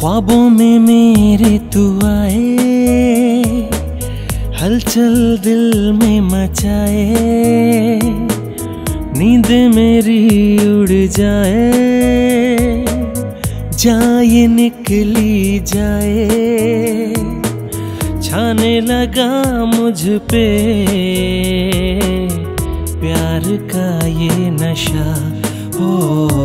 ख्वाबों में मेरे तू आए, हलचल दिल में मचाए, नींद मेरी उड़ जाए जाए निकली जाए, छाने लगा मुझ पे, प्यार का ये नशा हो